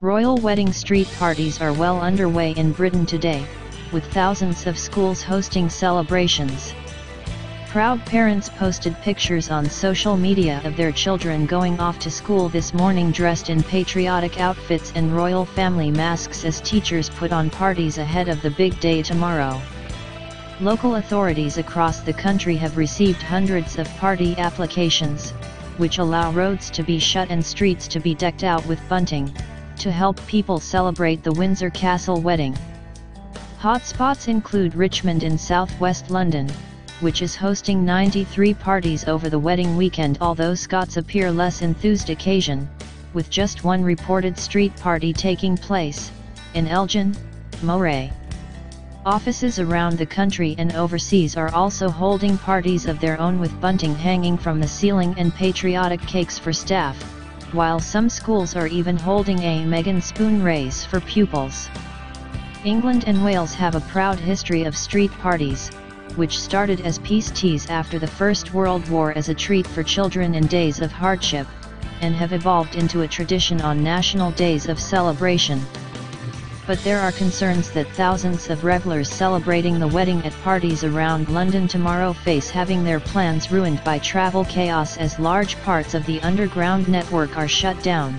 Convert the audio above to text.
Royal wedding street parties are well underway in Britain today, with thousands of schools hosting celebrations. Proud parents posted pictures on social media of their children going off to school this morning dressed in patriotic outfits and royal family masks as teachers put on parties ahead of the big day tomorrow. Local authorities across the country have received hundreds of party applications, which allow roads to be shut and streets to be decked out with bunting, to help people celebrate the Windsor Castle wedding. Hotspots include Richmond in southwest London, which is hosting 93 parties over the wedding weekend although Scots appear less enthused occasion, with just one reported street party taking place, in Elgin, Moray. Offices around the country and overseas are also holding parties of their own with bunting hanging from the ceiling and patriotic cakes for staff, while some schools are even holding a Meghan Spoon race for pupils. England and Wales have a proud history of street parties, which started as peace teas after the First World War as a treat for children in days of hardship, and have evolved into a tradition on national days of celebration but there are concerns that thousands of revelers celebrating the wedding at parties around London tomorrow face having their plans ruined by travel chaos as large parts of the underground network are shut down.